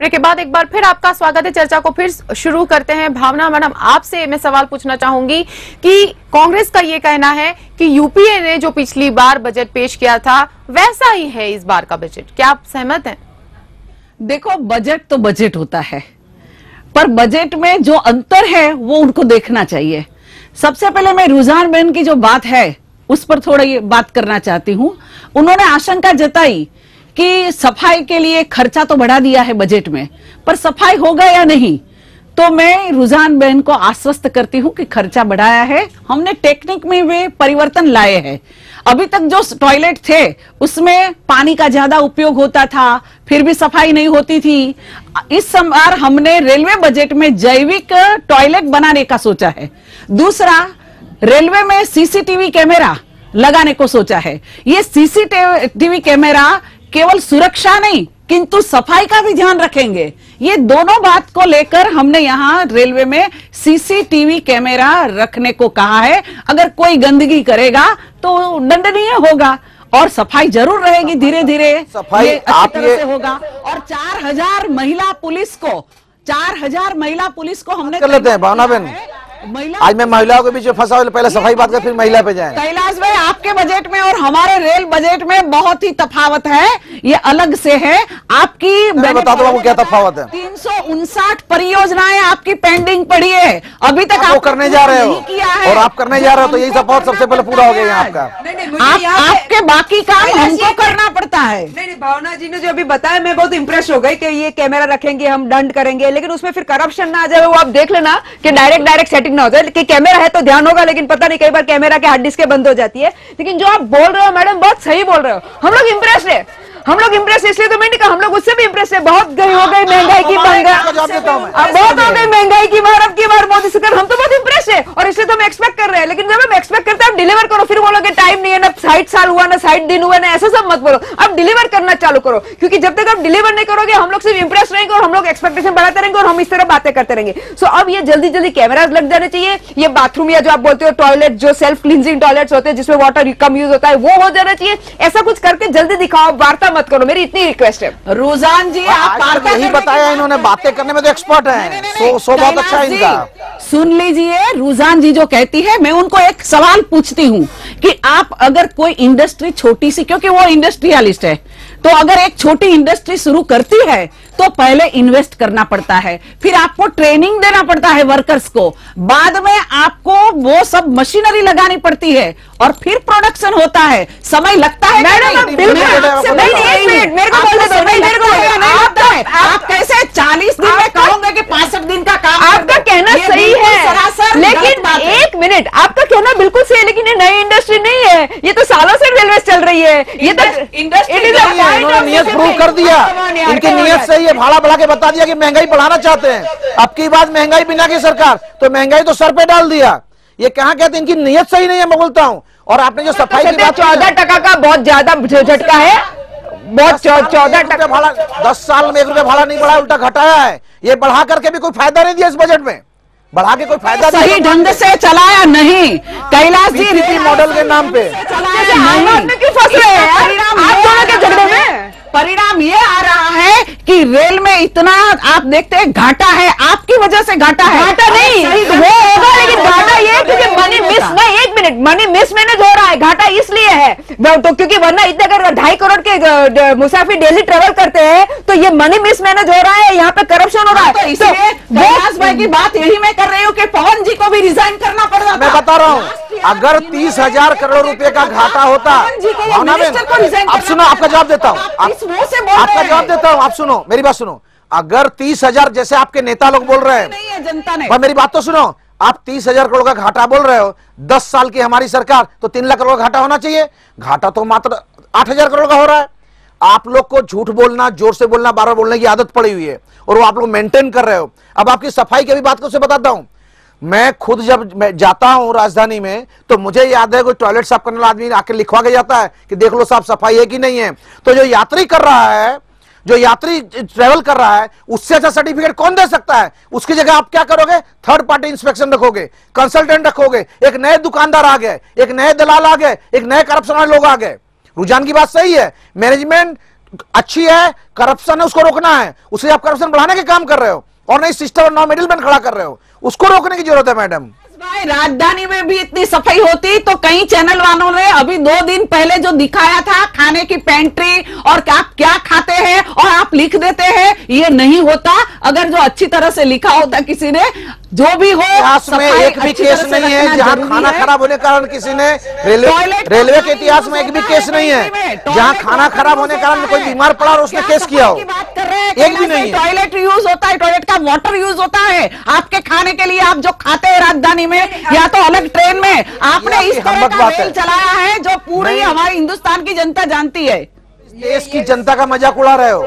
Break के बाद एक बार फिर आपका स्वागत है। चर्चा को फिर शुरू करते हैं। भावना, मैडम, आपसे मैं सवाल पूछना चाहूँगी कि कांग्रेस का ये कहना है कि यूपीए ने जो पिछली बार बजट पेश किया था, वैसा ही है इस बार का बजट। क्या आप सहमत हैं? देखो, बजट तो बजट होता है, पर बजट में जो अंतर है, वो उनको देखना चाहिए। सबसे पहले मैं रुझान बहन की जो बात है, उस पर थोड़ा ये बात करना चाहती हूँ। उन्होंने आशंका जताई कि सफ़ाई के लिए खर्चा तो बढ़ा दिया है बजट में, पर सफ़ाई होगा या नहीं? तो मैं रुझान बहन को आश्वस्त करती हूँ कि खर्चा बढ़ाया है। हमने टेक्निक में वे परिवर्तन लाए हैं। अभी तक जो टॉयलेट थे, उसमें पानी का ज़्यादा उपयोग होता था, फिर भी सफ़ाई नहीं होती थी। इस बार हमने रेलवे बजट में जैविक टॉयलेट बनाने का सोचा है। दूसरा रेलवे में सीसीटीवी कैमरा लगाने को सोचा है। ये सीसीटीवी कैमरा केवल सुरक्षा नहीं किंतु सफ़ाई का भी ध्यान रखेंगे। ये दोनों बात को लेकर हमने यहाँ रेलवे में सीसीटीवी कैमरा रखने को कहा है। अगर कोई गंदगी करेगा तो दंडनीय होगा और सफ़ाई ज़रूर रहेगी धीरे धीरे सफ़ाई ये आप ये- होगा। और चार हज़ार महिला पुलिस को चार हज़ार महिला पुलिस को हमने कर लेते हैं, भावना बहन। महिला आज मैं महिलाओं के बीच में फंसा हुआ पहले सफ़ाई बात कर फिर महिला पे जाए कैलाश भाई आपके बजट में और हमारे रेल बजट में बहुत ही तफावत है ये अलग से है आपकी मैं बता दो आपको क्या तफावत है। तीन सौ उनसाठ परियोजनाएँ आपकी पेंडिंग पड़ी है। अभी तक आप वो करने जा रहे हो। किया है। और आप करने जा रहे हो तो यही तफावत सबसे पहले पूरा हो गया आपका। नहीं नहीं मुझे आप आपके बाकी काम हमको करना पड़ता है। नहीं नहीं भावना जी ने जो अभी बताया मैं बहुत इंप्रेस हो गई कि ये कैमरा रखेंगे हम दंड करेंगे लेकिन उसमें फिर करप्शन ना आ जाए वो आप देख लेना कि डायरेक्ट डायरेक्ट सेटिंग ना हो जाए कि कैमरा है तो ध्यान होगा लेकिन पता नहीं कई बार कैमरा के हार्ड डिस्क के बंद हो जाती है। लेकिन जो आप बोल रहे हो मैडम बहुत सही बोल रहे हो। हम लोग इंप्रेस है। हम लोग इंप्रेस इसलिए तो मैं नहीं कहा हम लोग उससे भी इंप्रेस है। बहुत गई हो गई महँगाई की जवाब देता हूँ मैं। महँगाई बहुत हो गई महँगाई की मार अब की बार मोदी सरकार हम तो बहुत इंप्रेस है। और इसलिए तो हम एक्सपेक्ट कर रहे हैं। लेकिन जब हम एक्सपेक्ट करते हैं आप डिलीवर करो फिर बोलोगे टाइम नहीं है ना साइठ साल हुआ ना साइठ दिन हुआ ना ऐसा सब मत बोलो। अब डिलीवर करना चालू करो। क्योंकि जब तक आप डिलीवर नहीं करोगे हम लोग सिर्फ़ इंप्रेस रहेंगे और हम लोग एक्सपेक्टेशन बढ़ाते रहेंगे और हम इस तरह बातें करते रहेंगे। सो अब ये जल्दी जल्दी कैमराज लग जाने चाहिए। ये बाथरूम या जो आप बोलते हो टॉयलेट जो सेल्फ क्लींजिंग टॉयलेट्स होते हैं जिसमें वाटर कम यूज़ होता है वो हो जाना चाहिए। ऐसा कुछ करके जल्दी दिखाओ वार्ता मत करो मेरी इतनी रिक्वेस्ट है। रोजान जी आप आज यही बताया इन्होंने बातें करने में तो एक्सपर्ट है। सो सो बहुत अच्छा है इनका। सुन लीजिए रुझान जी जो कहती है मैं उनको एक सवाल पूछती हूँ कि आप अगर कोई इंडस्ट्री छोटी सी क्योंकि वो इंडस्ट्रियलिस्ट है तो अगर एक छोटी इंडस्ट्री शुरू करती है तो पहले इन्वेस्ट करना पड़ता है। फिर आपको ट्रेनिंग देना पड़ता है वर्कर्स को। बाद में आपको वो सब मशीनरी लगानी पड़ती है। और फिर प्रोडक्शन होता है। समय लगता है मैडम, आप कैसे चालीस दिन में कहोगे कि पैंसठ दिन का काम आपका कहना सही है। लेकिन एक मिनट आपका कहना बिल्कुल सही है लेकिन ये नई इंडस्ट्री नहीं है। ये तो सालों से रेलवे चल रही है। ये तो इंडस्ट्री नियत प्रूव कर दिया। इनकी नियत सही है। भाड़ा बढ़ा के बता दिया कि महँगाई बढ़ाना चाहते हैं। अब की बात महँगाई बिना की सरकार तो महँगाई तो सर पे डाल दिया। ये कहाँ कहते इनकी नियत सही नहीं है मैं बोलता हूँ। और आपने जो सफ़ाई की बात चौदह टका का बहुत ज़्यादा झटका है। बहुत दस साल में चौदह एक रुपया टका भाड़ा दस साल में एक रुपया भाड़ा नहीं बढ़ा उल्टा घटाया है। ये बढ़ा करके भी कोई फ़ायदा नहीं दिया इस बजट में। बढ़ा के कोई फ़ायदा सही ढंग से चलाया नहीं। कैलाश जी मॉडल के नाम पे। फंस रहे हैं। आप दोनों के झगड़े में? परिणाम ये आ रहा है कि रेल में इतना आप देखते हैं घाटा है आपकी वजह से घाटा है। घाटा नहीं वो होगा लेकिन घाटा ये क्योंकि मनी मिस। नहीं एक मिनट मनी मिस मैनेज हो रहा है घाटा इसलिए है। तो क्योंकि वरना इतने अगर ढाई करोड़ के मुसाफिर डेली ट्रेवल करते हैं तो ये मनी मिस मैनेज हो रहा है यहाँ पे करप्शन हो रहा तो है इसलिए तो कैलाश भाई की बात यही मैं कर रही हूँ कि पवन जी को भी रिजाइन करना पड़ रहा मैं बता रहा हूँ अगर तीस हज़ार करोड़ रुपए का घाटा होता पवन जी को या भावना बहन, मिनिस्टर को resign अब सुनो आपका जवाब देता हूँ मुँह से बोल आपका जवाब देता हूँ आप सुनो मेरी बात सुनो। अगर तीस हज़ार जैसे आपके नेता लोग बोल रहे हैं नहीं है जनता ने मेरी बात तो सुनो आप तीस हज़ार करोड़ का घाटा बोल रहे हो दस साल की हमारी सरकार तो तीन लाख करोड़ का घाटा होना चाहिए। घाटा तो मात्र आठ हज़ार करोड़ का हो रहा है। आप लोग को झूठ बोलना ज़ोर से बोलना बार बार बोलने की आदत पड़ी हुई है और वो आप लोग मेंटेन कर रहे हो। अब आपकी सफ़ाई की भी बात को से बताता हूँ। मैं खुद जब मैं जाता हूँ राजधानी में तो मुझे याद है कोई टॉयलेट साफ़ करने वाला आदमी आके लिखवा के जाता है कि देख लो साफ़ सफ़ाई है कि नहीं है। तो जो यात्री कर रहा है, जो यात्री ट्रेवल कर रहा है, उससे अच्छा सर्टिफिकेट कौन दे सकता है? उसकी जगह आप क्या करोगे? थर्ड पार्टी इंस्पेक्शन रखोगे कंसल्टेंट रखोगे, एक नए दुकानदार आ गए, एक नए दलाल आ गए, एक नए करप्शन वाले लोग आ गए। रुझान की बात सही है। मैनेजमेंट अच्छी है करप्शन है, उसको रोकना है। उसे आप करप्शन बढ़ाने के काम कर रहे हो। और नहीं सिस्टर और नौ मिडिल मैन खड़ा कर रहे हो। उसको रोकने की ज़रूरत है, मैडम। भाई, राजधानी में भी इतनी सफ़ाई होती तो कई चैनल वालों ने अभी दो दिन पहले जो दिखाया था, खाने की पेंट्री और क्या क्या खाते हैं और आप लिख देते हैं, ये नहीं होता। अगर जो अच्छी तरह से लिखा होता किसी ने जो भी हो इतिहास में एक भी केस नहीं है जहाँ खाना खराब होने के कारण किसी ने रेलवे रेलवे के इतिहास में एक भी केस नहीं है। जहाँ खाना खराब होने के कारण कोई बीमार पड़ा और उसने केस किया हो। एक भी नहीं टॉयलेट यूज़ होता है टॉयलेट का वाटर यूज़ होता है। आपके खाने के लिए आप जो खाते हैं राजधानी में या तो अलग ट्रेन में आपने इस तरह का रेल चलाया है जो पूरी हमारी हिंदुस्तान की जनता जानती है। देश की जनता का मज़ाक उड़ा रहे हो।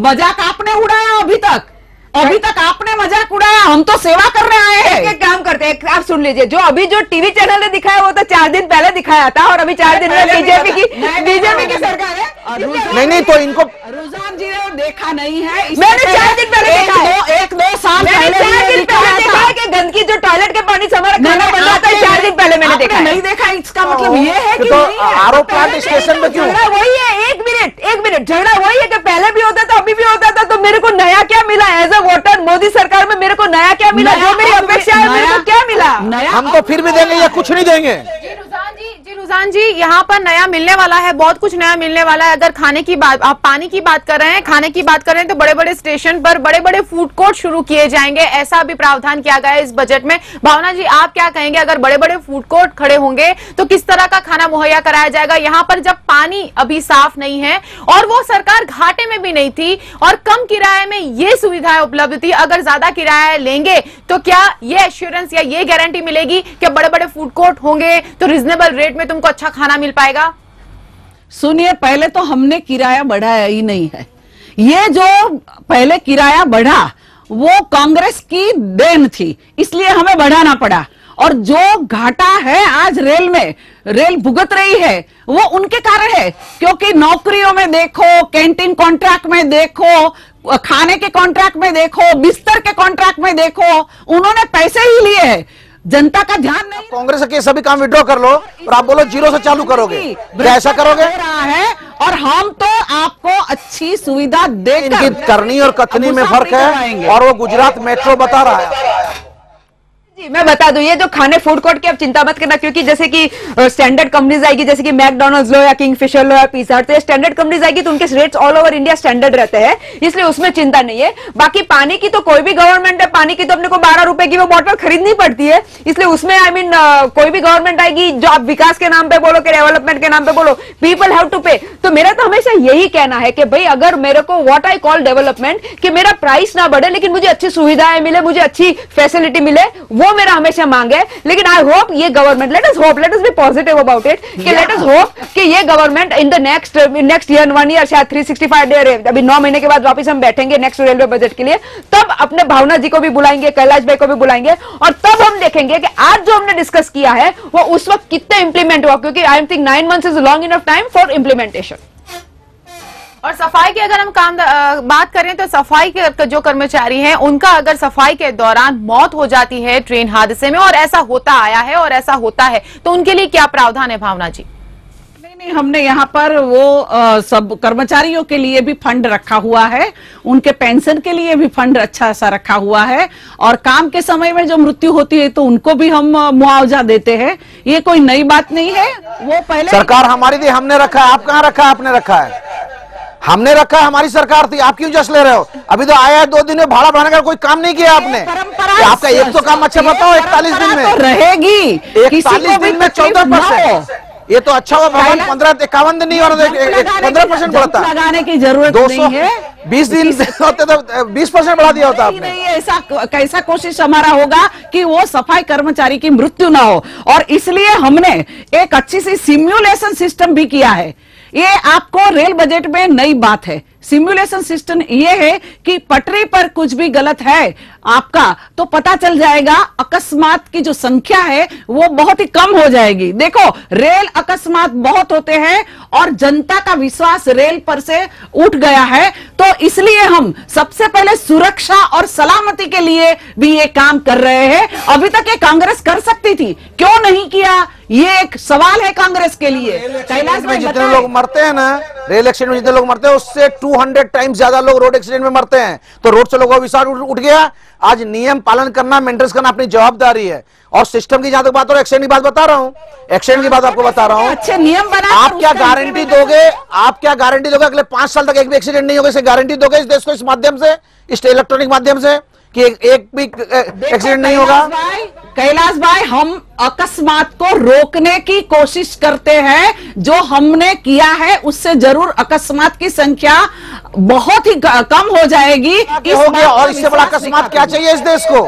मज़ाक आपने उड़ाया अभी तक। अभी तक आपने मज़ाक उड़ाया हम तो सेवा करने आए हैं। एक काम करते हैं आप सुन लीजिए जो अभी जो टीवी चैनल ने दिखाया वो तो चार दिन पहले दिखाया था और अभी चार दिन में बीजेपी की बीजेपी की सरकार है। नहीं नहीं तो इनको रुझान जी ने देखा नहीं है मैंने चार दिन पहले एक देखा है। दो एक दो साल पहले चार दिन पहले देखा है कि गंदगी जो टॉयलेट के पानी से हमारा खाना बन रहा था चार दिन पहले मैंने देखा नहीं देखा इसका मतलब ये है कि तो है। आरओ तो प्लांट स्टेशन पे क्यों? झगड़ा वही है एक मिनट एक मिनट झगड़ा वही है कि पहले भी होता था अभी भी होता था तो मेरे को नया क्या मिला? एज अ वोटर मोदी सरकार में मेरे को नया क्या मिला? जो मेरी अपेक्षा है मेरे को क्या मिला? नया हम तो फिर भी देंगे या कुछ नहीं देंगे? रुझान जी, यहाँ पर नया मिलने वाला है, बहुत कुछ नया मिलने वाला है। अगर खाने की बात, आप पानी की बात कर रहे हैं, खाने की बात कर रहे हैं तो बड़े बड़े स्टेशन पर बड़े बड़े फ़ूड कोर्ट शुरू किए जाएँगे। ऐसा भी प्रावधान किया गया है इस बजट में। भावना जी, आप क्या कहेंगे, अगर बड़े बड़े फ़ूड कोर्ट खड़े होंगे तो किस तरह का खाना मुहैया कराया जाएगा? यहाँ पर जब पानी अभी साफ़ नहीं है, और वो सरकार घाटे में भी नहीं थी, और कम किराए में ये सुविधाएँ उपलब्ध थी, अगर ज़्यादा किराया लेंगे तो क्या ये एश्योरेंस या ये गारंटी मिलेगी कि बड़े बड़े फ़ूड कोर्ट होंगे तो रिजनेबल रेट में तुमको अच्छा खाना मिल पाएगा? सुनिए, पहले तो हमने किराया बढ़ाया ही नहीं है। ये जो पहले किराया बढ़ा, वो कांग्रेस की देन थी, इसलिए हमें बढ़ाना पड़ा। और जो घाटा है आज रेल में, रेल भुगत रही है, वो उनके कारण है। क्योंकि नौकरियों में देखो, कैंटीन कॉन्ट्रैक्ट में देखो, खाने के कॉन्ट्रैक्ट में देखो, बिस्तर के कॉन्ट्रैक्ट में देखो, उन्होंने पैसे ही लिए हैं। जनता का ध्यान नहीं। कांग्रेस के सभी काम विड्रॉ कर लो और आप बोलो ज़ीरो से चालू करोगे। ऐसा करोगे? रहा है और हम तो आपको अच्छी सुविधा देकर इनकी करनी और कथनी में फ़र्क है और वो गुजरात मेट्रो बता रहा है। मैं बता दूँ ये जो खाने फ़ूड कोर्ट की आप चिंता मत करना क्योंकि जैसे कि स्टैंडर्ड कंपनीज़ आएगी जैसे कि मैकडोनल्ड्स लो या किंग फिशर लो या पिज्जा तो ये स्टैंडर्ड कंपनीज़ आएगी तो उनके rates all over India standard रहते हैं इसलिए उसमें चिंता नहीं है। बाकी पानी की तो कोई भी गवर्नमेंट है पानी की तो अपने को बारह रुपए की वो बॉटल खरीदनी पड़ती है इसलिए उसमें आई I मीन mean, कोई भी गवर्नमेंट आएगी जो आप विकास के नाम पे बोलो कि डेवलपमेंट के नाम पे बोलो पीपल हैव टू पे तो मेरा तो हमेशा यही कहना है कि भाई अगर मेरे को व्हाट आई कॉल डेवलपमेंट कि मेरा प्राइस ना बढ़े लेकिन मुझे अच्छी सुविधाएँ मिले मुझे अच्छी फैसिलिटी मिले वो मेरा हमेशा मांग है लेकिन आई होप ये government let us hope let us be positive about it कि लेट अस होप कि ये government in the next next year one year शायद 365 डे अभी नौ महीने के बाद वापस हम बैठेंगे नेक्स्ट रेलवे बजट के लिए। तब अपने भावना जी को भी बुलाएँगे कैलाश भाई को भी बुलाएँगे और तब हम देखेंगे कि आज जो हमने डिस्कस किया है वो उस वक्त कितने इंप्लीमेंट हुआ क्योंकि I am think nine month is long enough time for implementation और सफ़ाई की अगर हम काम अ, बात करें तो सफ़ाई के जो कर्मचारी हैं उनका अगर सफ़ाई के दौरान मौत हो जाती है ट्रेन हादसे में और ऐसा होता आया है और ऐसा होता है तो उनके लिए क्या प्रावधान है भावना जी? नहीं नहीं हमने यहाँ पर वो अ, सब कर्मचारियों के लिए भी फंड रखा हुआ है उनके पेंशन के लिए भी फंड अच्छा सा रखा हुआ है और काम के समय में जो मृत्यु होती है तो उनको भी हम मुआवजा देते हैं। ये कोई नई बात नहीं है वो पहले सरकार हमारी थी हमने रखा है आप कहाँ रखा है? आपने रखा है। हमने रखा हमारी सरकार थी। आप क्यों जश ले रहे हो? अभी तो आया है दो दिन में भाड़ा बढ़ाने का कोई काम नहीं किया आपने। आपका एक तो काम अच्छा बताओ इकतालीस दिन परंपरा तो में रहेगी इकतालीस दिन में चौदह परसेंट। ये तो अच्छा हुआ भगवान पंद्रह इक्यावन दिन नहीं और पंद्रह की- परसेंट बढ़ता लगाने की ज़रूरत दो नहीं है। बीस दिन होते तो बीस परसेंट बढ़ा दिया होता आपने। नहीं ऐसा कैसा कोशिश हमारा होगा कि वो सफ़ाई कर्मचारी की मृत्यु ना हो। और इसलिए हमने एक अच्छी सी सिम्युलेशन सिस्टम भी किया है। ये आपको रेल बजट में नई बात है। सिमुलेशन सिस्टम ये है कि पटरी पर कुछ भी गलत है आपका तो पता चल जाएगा अकस्मात की जो संख्या है वो बहुत ही कम हो जाएगी। देखो रेल अकस्मात बहुत होते हैं और जनता का विश्वास रेल पर से उठ गया है तो इसलिए हम सबसे पहले सुरक्षा और सलामती के लिए भी ये काम कर रहे हैं। अभी तक ये कांग्रेस कर सकती थी क्यों नहीं किया? ये एक सवाल है कांग्रेस के लिए। कैलाश भाई जितने लोग मरते हैं ना रेल एक्सीडेंट में जितने लोग मरते हैं उससे 200 टाइम्स ज़्यादा लोग रोड एक्सीडेंट में मरते हैं। तो रोड से लोगों का विश्वास उठ गया। आज नियम पालन करना मेंटेनेंस करना अपनी जवाबदारी है। और सिस्टम की जहाँ तक बात हो एक्सीडेंट की बात बता रहा हूँ। एक्सीडेंट की बात आपको बता रहा हूँ। अच्छे नियम बना आप क्या गारंटी दोगे? आप क्या गारंटी दोगे? अगले पाँच साल तक एक भी एक्सीडेंट नहीं होगा इसे गारंटी दोगे इस देश को इस माध्यम से इस इलेक्ट्रॉनिक माध्यम से? कि एक, एक भी एक्सीडेंट नहीं होगा। कैलाश भाई कैलाश भाई हम अकस्मात को रोकने की कोशिश करते हैं। जो हमने किया है उससे ज़रूर अकस्मात की संख्या बहुत ही कम हो जाएगी। इस हो गया और इससे बड़ा अकस्मात क्या चाहिए इस देश को?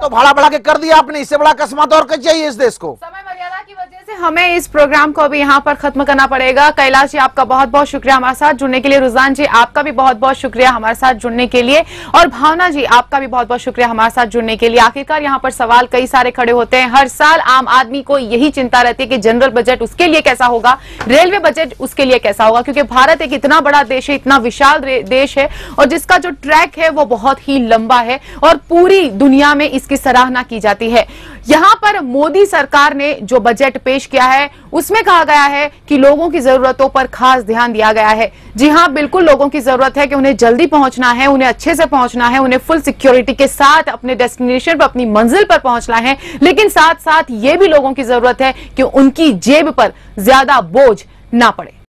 तो भाड़ा बढ़ा के कर दिया आपने इससे बड़ा अकस्मात और क्या चाहिए इस देश को समय मर्यादा की वजह से हमें इस प्रोग्राम को अभी यहाँ पर खत्म करना पड़ेगा। कैलाश जी, आपका बहुत बहुत शुक्रिया हमारे साथ जुड़ने के लिए। रुझान जी, आपका भी बहुत बहुत शुक्रिया हमारे साथ जुड़ने के लिए। और भावना जी, आपका भी बहुत बहुत शुक्रिया हमारे साथ जुड़ने के लिए। आखिरकार यहाँ पर सवाल कई सारे खड़े होते हैं। हर साल आम आदमी को यही चिंता रहती है कि जनरल बजट उसके लिए कैसा होगा, रेलवे बजट उसके लिए कैसा होगा, क्योंकि भारत एक इतना बड़ा देश है, इतना विशाल देश है, और जिसका जो ट्रैक है वो बहुत ही लंबा है, और पूरी दुनिया में इसकी सराहना की जाती है। यहाँ पर मोदी सरकार ने जो बजट पेश किया है। उसमें कहा गया है कि लोगों की जरूरतों पर खास ध्यान दिया गया है। जी हाँ बिल्कुल लोगों की ज़रूरत है कि उन्हें जल्दी पहुँचना है, उन्हें अच्छे से पहुँचना है, उन्हें फुल सिक्योरिटी के साथ अपने डेस्टिनेशन पर, अपनी मंजिल पर पहुँचना है। लेकिन साथ साथ ये भी लोगों की ज़रूरत है कि उनकी जेब पर ज़्यादा बोझ ना पड़े।